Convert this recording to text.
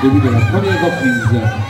Debido alla Tony Hopkins.